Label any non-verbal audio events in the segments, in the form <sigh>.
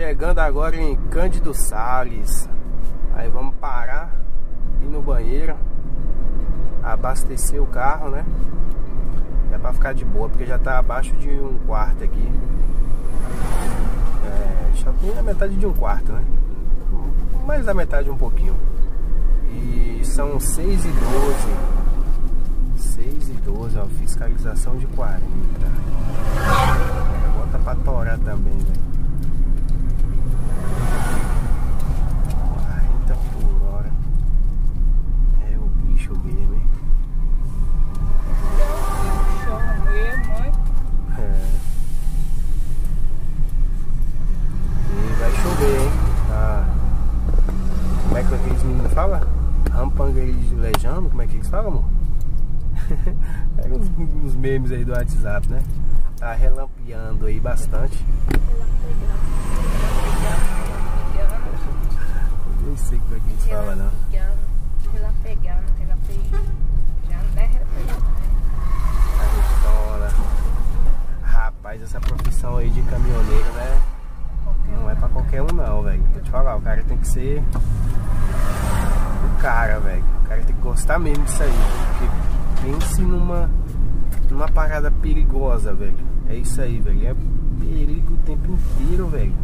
Chegando agora em Cândido Sales. Aí vamos parar, ir no banheiro, abastecer o carro, né? É pra ficar de boa, porque já tá abaixo de um quarto aqui. É, shopping na metade de um quarto, né? Mais da metade um pouquinho. E são 6 e 12. 6 e 12, ó, fiscalização de 40. Bota pra torar também, velho. Memes aí do WhatsApp, né? Tá relampeando aí bastante. Nem sei como é que eles falam, não. Relampegando, relampegando. Não é relampegando, né? Rapaz, essa profissão aí de caminhoneiro, né? Não é pra qualquer um não, velho. Vou te falar, o cara tem que ser o cara, velho. O cara tem que gostar mesmo disso aí. Porque pense numa numa parada perigosa, velho. É isso aí, velho. É perigo o tempo inteiro, velho.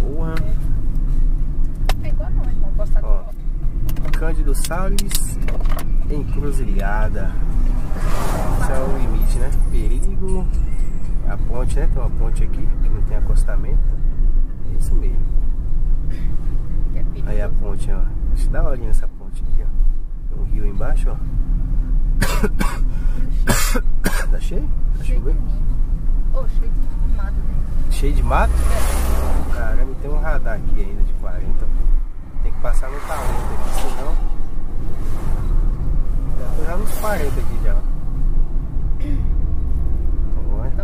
Porra. Nós, irmão. Gostar Ó, Cândido Salles, encruzilhada. Esse é o limite, né? Perigo. A ponte, né? Tem uma ponte aqui que não tem acostamento. É isso mesmo. É aí a ponte, ó. Acho da hora essa ponte aqui, ó. Tem um rio embaixo, ó. <coughs> <coughs> tá cheio? Tá chovendo? Oh, cheio de mato, né? Cheio de mato? É. Caramba, tem um radar aqui ainda de 40. Tem que passar no 40 aqui, senão. Já tô já nos 40 aqui já.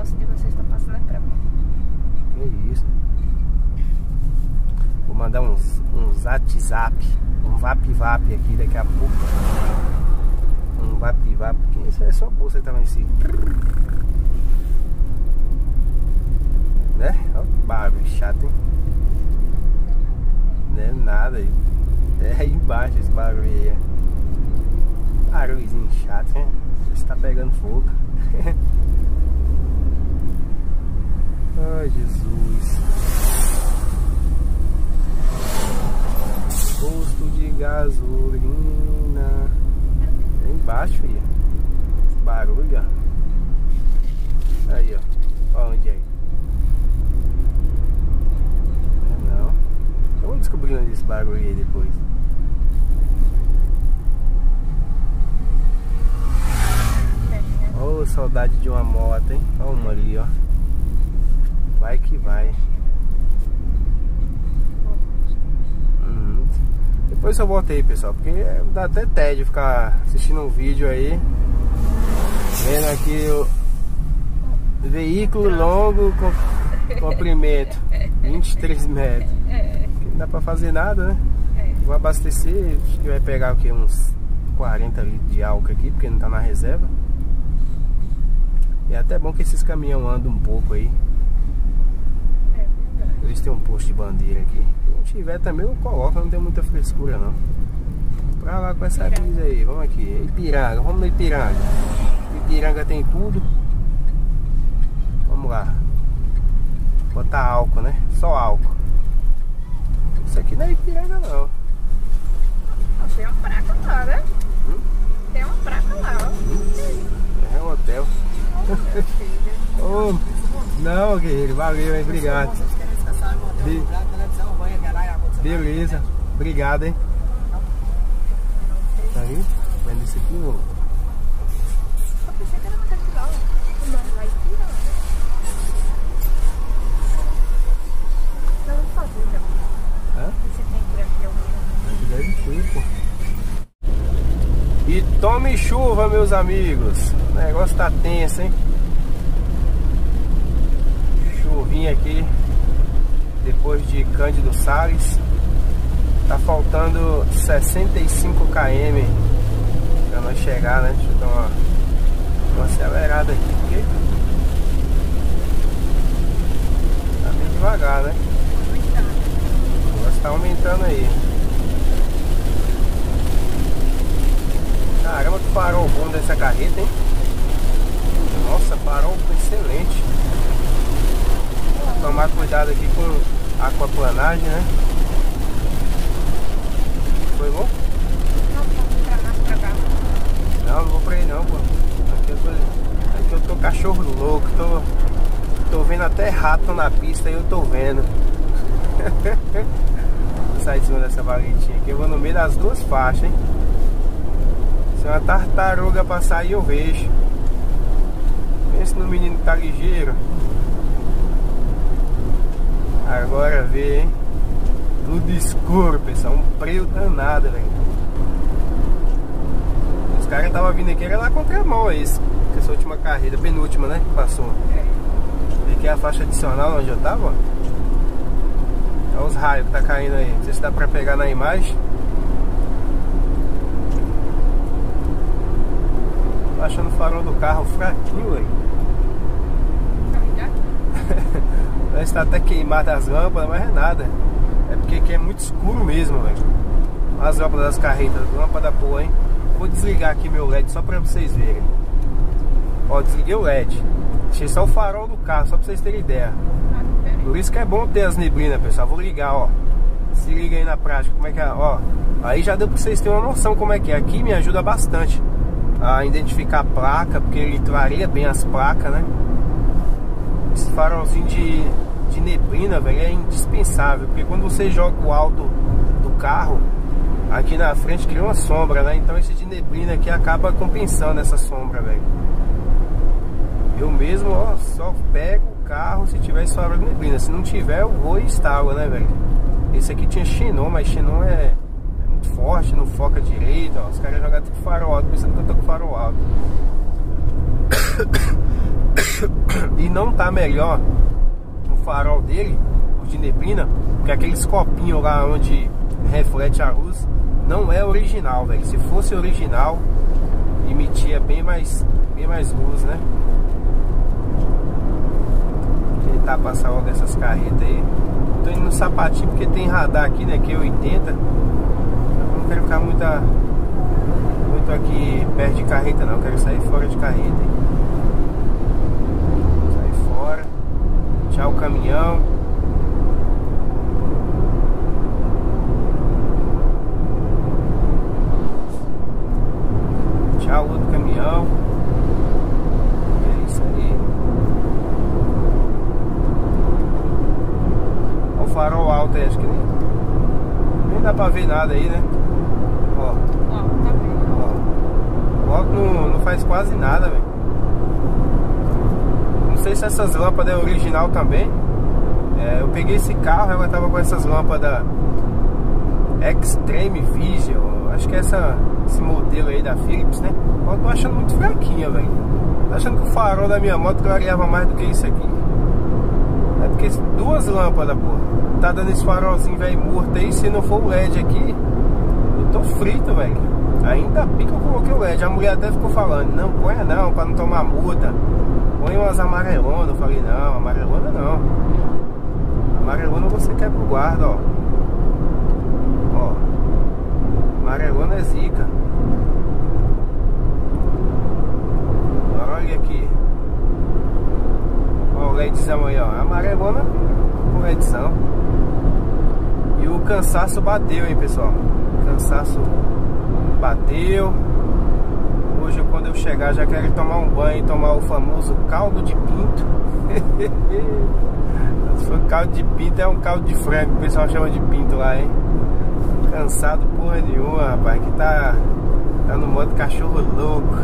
Nossa, de vocês estão passando é pra mim. Que isso. Vou mandar uns, uns WhatsApp, um Vap Vap aqui daqui a pouco vap vap, porque isso é só bolsa em cima. Né? Barulho chato, hein? Não é nada aí. É aí embaixo esse barulho aí. Barulhozinho chato, hein? Você tá pegando fogo. <laughs> Ai, Jesus. Posto de gasolina embaixo, filha. Barulho, ó. Aí, ó. Ó onde é. Não, não. Eu vou descobrir onde é esse barulho aí depois. Ô, oh, saudade de uma moto, hein? Olha uma ali, ó. Vai que vai. Depois eu voltei, pessoal, porque dá até tédio ficar assistindo um vídeo aí. Vendo aqui o veículo longo com comprimento, 23 metros. Não dá pra fazer nada, né? Vou abastecer, acho que vai pegar o que? Uns 40 litros de álcool aqui, porque não tá na reserva. E é até bom que esses caminhões andam um pouco aí. Eles têm um posto de bandeira aqui tiver também eu coloco, não tem muita frescura não. Pra lá com essa brisa aí, vamos aqui. Ipiranga, vamos no Ipiranga. Ipiranga tem tudo. Vamos lá. Botar álcool, né? Só álcool. Isso aqui não é Ipiranga não. Tem uma placa lá, né? Hum? Tem uma placa lá, ó. Hum? É um hotel. oh, <laughs> não, guerreiro, valeu, hein? Obrigado. Beleza. Obrigado, hein? Tá aí? Ô? Vai por aqui pô. E tome chuva, meus amigos. O negócio tá tenso, hein? Chuvinha aqui. Depois de Cândido Salles. Tá faltando 65 km pra nós chegar, né? Deixa eu dar uma, uma acelerada aqui, porque tá bem devagar. né? O negócio tá aumentando aí. Caramba, que farol bom dessa carreta, hein? Nossa, farol excelente. Tomar cuidado aqui com aquaplanagem, né? Foi bom? Não, não vou pra aí não, pô. Aqui eu tô, aqui eu tô cachorro louco, tô, tô vendo até rato na pista e eu tô vendo. <laughs> sair de cima dessa valetinha aqui, eu vou no meio das duas faixas, hein? Se uma tartaruga passar aí eu vejo. Pensa no menino que tá ligeiro. Agora vê, hein? Tudo escuro, pessoal. Um frio danado, velho. Os caras estavam vindo aqui, era lá contra a mão esse. Essa última carreira, penúltima, né? Que passou. Aqui é a faixa adicional onde eu tava, ó. Olha os raios que tá caindo aí. Não sei se dá pra pegar na imagem. Tô achando o farol do carro fraquinho. <laughs> Parece que tá até queimado as lâmpadas, mas é nada. Aqui é muito escuro mesmo, velho. As lâmpadas das carretas, lâmpada boa, hein? Vou desligar aqui meu LED só pra vocês verem. Ó, desliguei o LED. Deixei só o farol do carro, só pra vocês terem ideia. Por isso que é bom ter as neblinas, pessoal. Vou ligar, ó. Se liga aí na prática, como é que é, ó. Aí já deu pra vocês terem uma noção como é que é. Aqui me ajuda bastante a identificar a placa, porque ele clareia bem as placas, né? Esse farolzinho de, de neblina, velho, é indispensável, porque quando você joga o alto do carro, aqui na frente cria uma sombra, né? Então esse de neblina aqui acaba compensando essa sombra, velho. Eu mesmo, ó, só pego o carro se tiver sombra de neblina. Se não tiver, eu vou e instalo, né, velho? Esse aqui tinha xenon, mas xenon é, é muito forte, não foca direito, ó. Os caras jogam tudo farol alto, pensando que eu tô com farol alto. <coughs> e não tá melhor farol dele, o de neblina, que aqueles copinhos lá onde reflete a luz, não é original, velho. Se fosse original, emitia bem mais, bem mais luz, né? Vou tentar passar logo essas carretas aí. Tô indo no sapatinho porque tem radar aqui, né? Que é 80. Eu não quero ficar muita, muito aqui perto de carreta, não. Eu quero sair fora de carreta. Hein? Tchau, caminhão. Tchau, outro caminhão. É isso aí. Olha o farol alto aí, acho que nem, nem dá pra ver nada aí, né? Ó. Ó. O alto não, não faz quase nada, velho sei se essas lâmpadas é original também. É, eu peguei esse carro, ela tava com essas lâmpadas Extreme Vision. Acho que é essa, esse modelo aí da Philips, né? Eu tô achando muito fraquinha, velho. Tô achando que o farol da minha moto clareava mais do que isso aqui. É porque duas lâmpadas, pô. Tá dando esse farolzinho velho morto aí. Se não for o LED aqui, eu tô frito, velho. Ainda bem que eu coloquei o LED. A mulher até ficou falando, não ponha não, pra não tomar multa. Põe umas amarelonas. Eu falei, não, amarelona não. Amarelona você quer pro guarda, ó. Ó. Amarelona é zica. Olha aqui. Ó, o LEDzão aí, ó. Amarelona com LEDzão. E o cansaço bateu, hein, pessoal. O cansaço bateu. Hoje, quando eu chegar, já quero tomar um banho e tomar o famoso caldo de pinto. <laughs> For caldo de pinto, é um caldo de frango, o pessoal chama de pinto lá, hein? Cansado porra nenhuma, rapaz, que tá, tá no modo cachorro louco.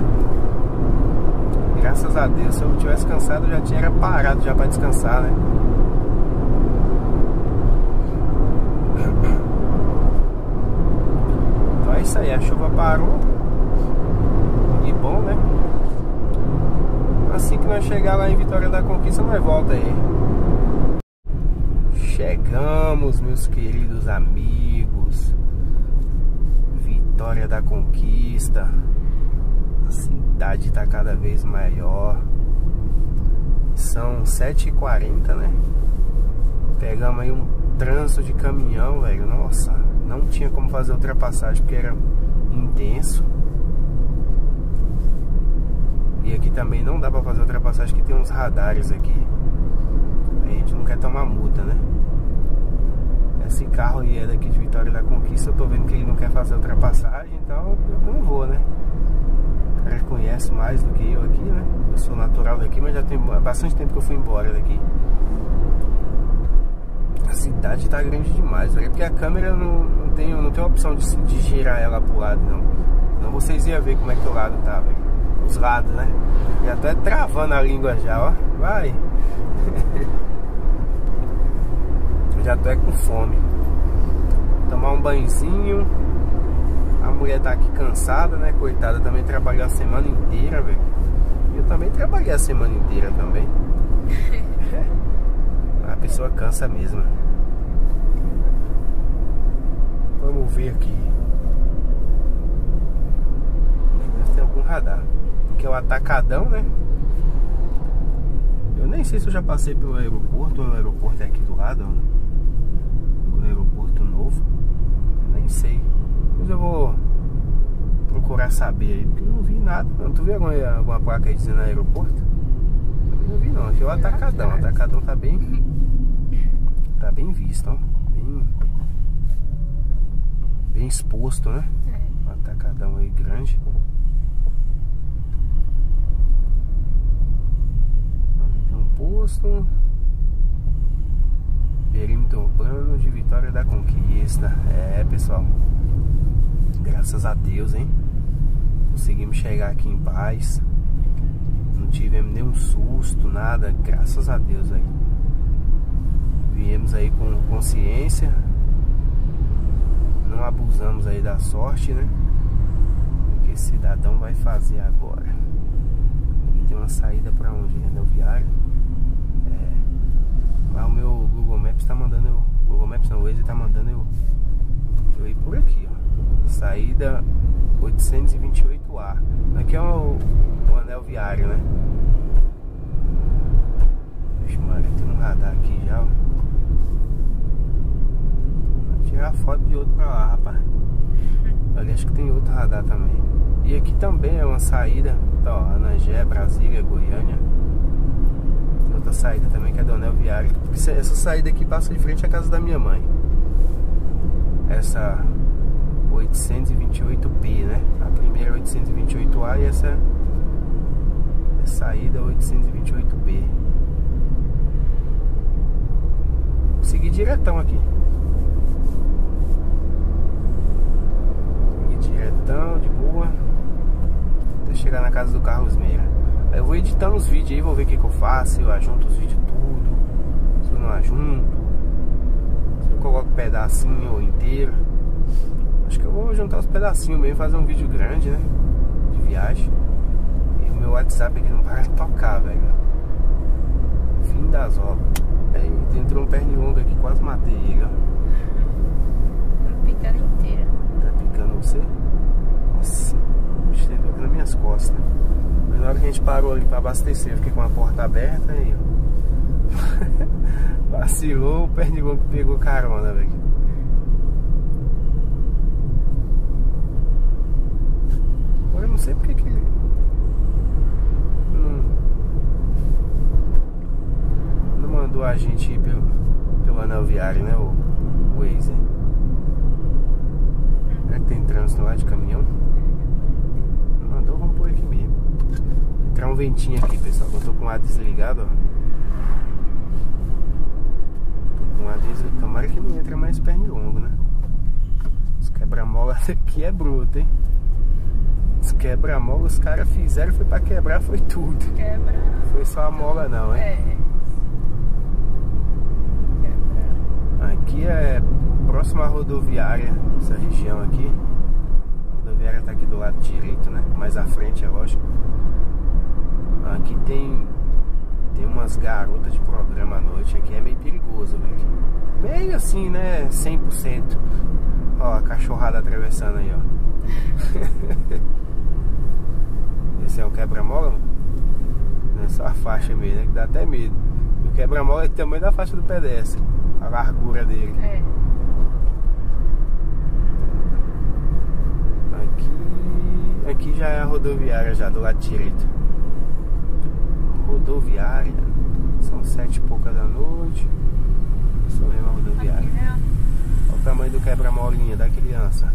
Graças a Deus, se eu tivesse cansado, eu já tinha parado já pra descansar, né? <coughs> Então é isso aí, a chuva parou. Bom, né? Assim que nós chegar lá em Vitória da Conquista, nós volta aí. Chegamos, meus queridos amigos. Vitória da Conquista. A cidade está cada vez maior. São 7h40, né? Pegamos aí um trânsito de caminhão, velho. Nossa, não tinha como fazer ultrapassagem porque era intenso. E aqui também não dá pra fazer ultrapassagem que tem uns radares aqui. A gente não quer tomar multa, né? Esse carro aí é daqui de Vitória da Conquista, eu tô vendo que ele não quer fazer ultrapassagem, então eu não vou, né? O cara conhece mais do que eu aqui, né? Eu sou natural daqui, mas já tem bastante tempo que eu fui embora daqui. A cidade tá grande demais, velho. Porque a câmera não, não, tem, não tem opção de, de girar ela pro lado, não. Senão vocês iam ver como é que o lado tá, velho. Os lados, né? E até travando a língua já, ó. Vai. <laughs> já tô é com fome. Tomar um banhozinho. A mulher tá aqui cansada, né? Coitada, também trabalhou a semana inteira, velho. Eu também trabalhei a semana inteira também. <laughs> a pessoa cansa mesmo. Vamos ver aqui. Deve ter algum radar. Que é o atacadão, né? Eu nem sei se eu já passei pelo aeroporto. O aeroporto é aqui do lado, O aeroporto novo. Nem sei. Mas eu vou procurar saber aí, porque eu não vi nada. Não, tu viu alguma, alguma placa aí dizendo aeroporto? Eu não vi não. Aqui é o atacadão. O atacadão tá bem. Tá bem visto, ó. Bem bem exposto, né? É. Um atacadão aí grande. Tem um posto. Perímetro urbano de Vitória da Conquista. É, pessoal. Graças a Deus, hein? Conseguimos chegar aqui em paz. Não tivemos nenhum susto, nada. Graças a Deus aí. Viemos aí com consciência não abusamos aí da sorte, né? O que esse cidadão vai fazer agora? Aqui tem uma saída para onde? Rodoviária. Mas o meu Google Maps tá mandando eu. Google Maps não, o Waze tá mandando eu, eu ir por aqui, ó. Saída 828A. Aqui é o, o anel viário, né? Vixe, mano, tem um radar aqui já, ó tirar foto de outro pra lá, rapaz. Ali acho que tem outro radar também. E aqui também é uma saída, tá, ó, Anangé, Brasília, Goiânia. Outra saída também que é do anel viário. Essa saída aqui passa de frente à casa da minha mãe. Essa 828P, né? A primeira é 828A e essa é saída 828B. Vou seguir diretão aqui. diretão, de boa. Até chegar na casa do Carlos Meira. Eu vou editando os vídeos aí, vou ver o que, que eu faço, se eu ajunto os vídeos tudo, se eu não ajunto, se eu coloco pedacinho ou inteiro. Acho que eu vou juntar os pedacinhos mesmo, fazer um vídeo grande, né? De viagem. E o meu WhatsApp aqui não para de tocar, velho. Fim das obras. Aí entrou um pernilongo aqui, quase matei ele, ó. Picando inteira. Tá picando você? Nossa, o bicho aqui nas minhas costas. Mas na hora que a gente parou ali pra abastecer, eu fiquei com a porta aberta e. <laughs> Vacilou, o pernilongo pegou carona, velho. Eu não sei porque que ele. Não, não mandou a gente ir pelo, pelo anel viário, né? O, o Waze. É que tem trânsito lá de caminhão mandou, vamos por aqui mesmo. Ventinho aqui, pessoal. Eu tô com o ar desligado, ó. Tô com o ar desligado. Tomara que não entre mais pernilongo, né? Os quebra-mola <laughs> aqui é bruto, hein? Os quebra-mola os caras fizeram, foi pra quebrar, foi tudo. Quebra. Foi só a mola não, hein? É. Quebra. Aqui é próxima rodoviária, essa região aqui rodoviária tá aqui do lado direito, né? Mais à frente, é lógico. Aqui tem tem umas garotas de programa à noite aqui, é meio perigoso, velho. Meio assim, né? 100%. Ó, a cachorrada atravessando aí, ó. <laughs> Esse é o quebra-mola, é só a faixa mesmo, né? Que dá até medo. O quebra-mola é o tamanho da faixa do pedestre. a largura dele. É. Aqui, aqui já é a rodoviária já do lado direito. Rodoviária. São sete e pouca da noite. Isso mesmo a rodoviária. né? Olha o tamanho do quebra-molinha da criança.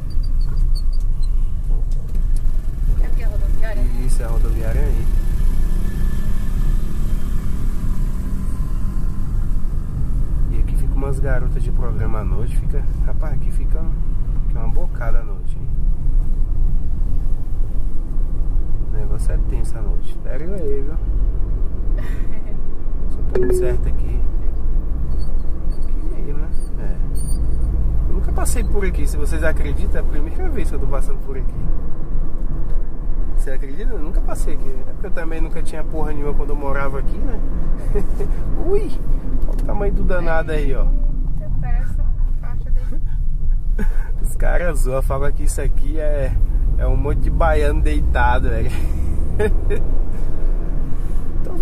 É a rodoviária. Isso é a rodoviária aí. E aqui fica umas garotas de programa à noite. Fica. Rapaz, aqui fica, fica uma bocada à noite, hein? O negócio é tenso à noite. Espera aí, viu? Tudo certo aqui. Aqui né? É. Eu nunca passei por aqui, se vocês acreditam, é a primeira vez que eu tô passando por aqui. Você acredita? Eu nunca passei aqui. É porque eu também nunca tinha porra nenhuma quando eu morava aqui, né? <laughs> Ui! Olha o tamanho do danado aí, ó. <laughs> Os caras zoam, falam que isso aqui é, é um monte de baiano deitado, velho. <laughs>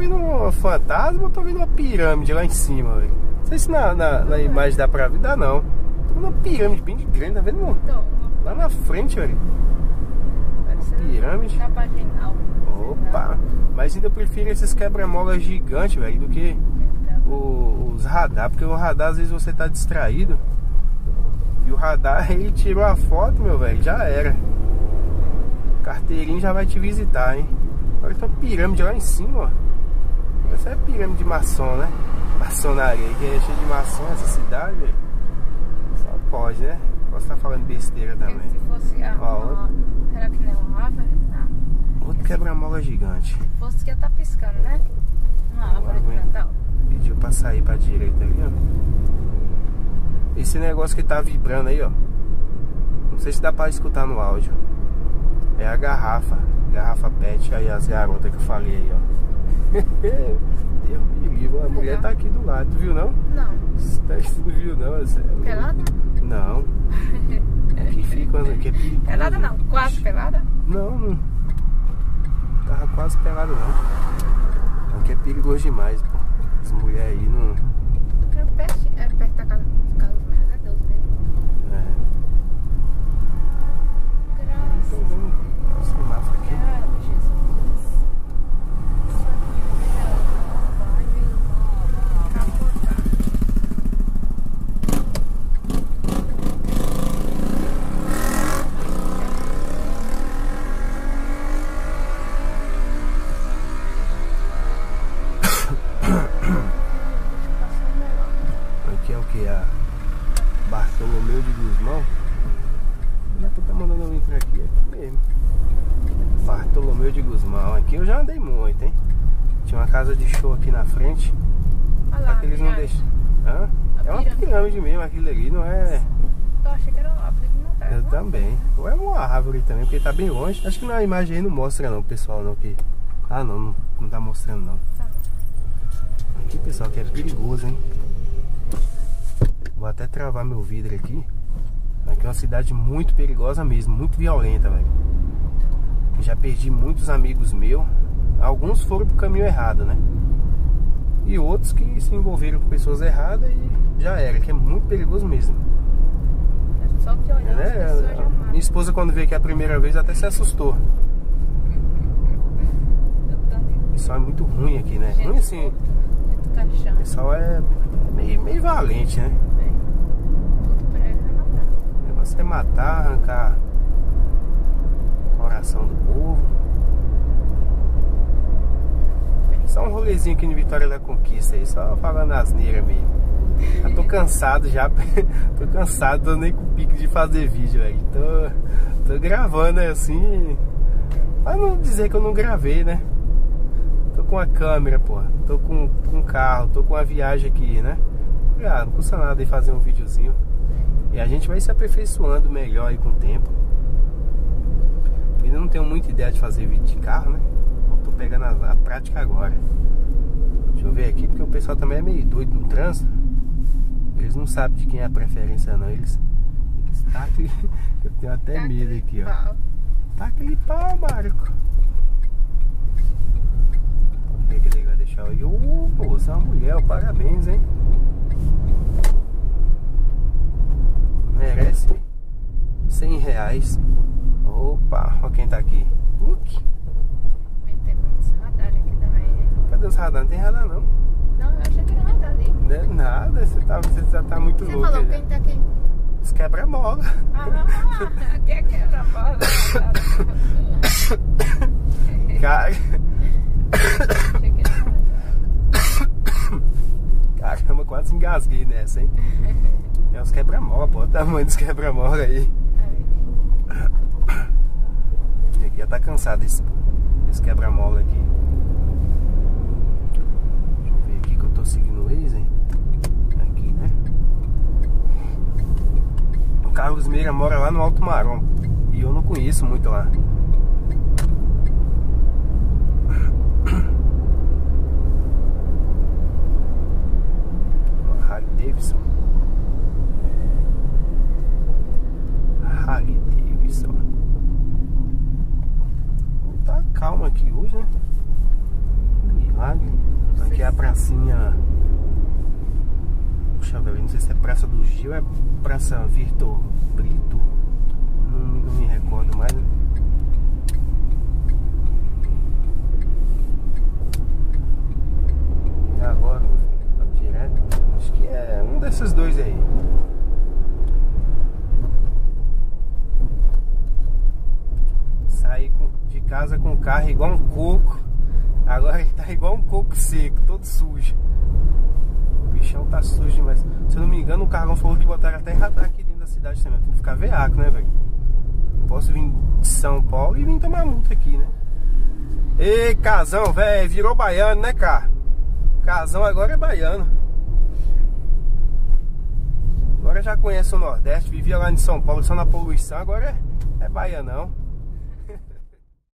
tô vendo um fantasma ou tô vendo uma pirâmide lá em cima, velho? Não sei se na, na, na imagem dá pra ver, dá não. Tô vendo uma pirâmide bem de grande, tá vendo? Então, uma Lá na frente, velho. Pirâmide. Opa! Mas ainda prefiro esses quebra-molas gigantes, velho, do que Então, o- os radar, porque o radar às vezes você tá distraído e o radar <laughs> ele tirou a foto, meu velho, já era. Carteirinho já vai te visitar, hein? Olha uma pirâmide lá em cima, ó. Essa é pirâmide de maçom, né? Maçonaria, que é cheio de maçom essa cidade, velho. Só pode, né? Posso estar falando besteira porque também. se fosse a... Ó, uma- Será que não é uma árvore? Não. Outro quebra-mola gigante. Se fosse que ia estar piscando, né? Uma árvore de. Natal. Pediu pra sair pra direita ali, ó. Esse negócio que tá vibrando aí, ó. Não sei se dá pra escutar no áudio. É a garrafa. Garrafa pet aí, as garotas que eu falei aí, ó. Deus me livre, a mulher tá aqui do lado, tu viu não? Não. Tu não viu não? Essa- Pelada? Não. <laughs> Aqui fica, aqui é perigoso. Pelada não. Quase pelada? Não, não. Tava quase pelado não. Aqui é perigoso demais, pô. As mulheres aí não. É perto, é perto da casa, casa dos meus, né? Deus mesmo. É. Graças Tô vendo o semáforo aqui. Obrigada, Aqui é o que? A Bartolomeu de Guzmão? Já tu tá mandando eu por aqui, é aqui mesmo. Bartolomeu de Guzmão. Aqui eu já andei muito, hein? Tinha uma casa de show aqui na frente. Olha Só lá, que eles não deixam. Hã? É uma pirâmide. mesmo, aquilo ali, não é. Eu achei que era uma árvore de Natal. Eu também. Ou é uma árvore também, porque tá bem longe. Acho que na imagem aí não mostra não, pessoal, não. Que... Ah não, não, não tá mostrando não. Tá. Aqui, pessoal, que é perigoso, hein? Vou até travar meu vidro aqui. Aqui é uma cidade muito perigosa mesmo, muito violenta, velho. Já perdi muitos amigos meus. Alguns foram pro caminho errado, né? E outros que se envolveram com pessoas erradas e já era, que é muito perigoso mesmo. É Só de olhar já matam. Minha esposa quando veio aqui a primeira vez até se assustou. O pessoal é muito ruim aqui, né? gente Ruim assim, Muito caixão. o pessoal é meio, meio valente, né? Tudo pra eles é matar. É matar, arrancar o coração do povo. Só um rolezinho aqui em Vitória da Conquista aí, só falando asneira mesmo. Já tô cansado já, <laughs> tô cansado, tô nem com pique de fazer vídeo aí. Tô, tô gravando assim. Mas não dizer que eu não gravei, né? Tô com a câmera, pô. Tô com, com um carro, tô com uma viagem aqui, né? Ah, não custa nada aí fazer um videozinho. E a gente vai se aperfeiçoando melhor aí com o tempo. Ainda não tenho muita ideia de fazer vídeo de carro, né? Então tô pegando a, a prática agora. Deixa eu ver aqui, porque o pessoal também é meio doido no trânsito. Eles não sabem de quem é a preferência não. Eles, eles tacam. <laughs> Eu tenho até Tá medo aqui, ó. pau. Taca aquele pau, Marco. O que que ele vai deixar aí? Ô, moça, é uma mulher, ó, parabéns, hein? Demais. Opa, olha quem tá aqui. Uk. Né? Cadê os radar? Não tem radar não. Não, eu achei que era radar ali. Não é nada, você, tá, você já tá muito Você louco. falou aí, quem né? tá aqui? Os quebra-mola. Ah, <laughs> aqui é quebra-bola. Cara, Achei que era radar. caramba, quase engasguei nessa, hein? <laughs> É os quebra-mola, pô. Olha o tamanho dos quebra-mola aí. Aí. E aqui já tá cansado esse, esse quebra-mola aqui. Deixa eu ver aqui que eu tô seguindo o Waze. Aqui, né? O Carlos Meira mora lá no Alto Marom. E eu não conheço muito lá. <coughs> Harley Davidson. Harley Davidson. Tá calmo aqui hoje, né? Milagre. Aqui é a pracinha. Puxa, velho, não sei se é Praça do Gil é Praça Virto Brito. Não, não me recordo mais. E agora, tá direto? Acho que é um desses dois aí. Saí de casa com o carro igual um coco. Agora ele tá igual um coco seco, todo sujo. O bichão tá sujo demais. Se eu não me engano, o cargão falou que botaram até radar aqui dentro da cidade também. Tem que ficar veaco, né, velho? Posso vir de São Paulo e vir tomar multa aqui, né? Ei, casão, velho, virou baiano, né, cara? Casão agora é baiano. Agora já conhece o Nordeste, vivia lá em São Paulo só na poluição, agora é, é baianão.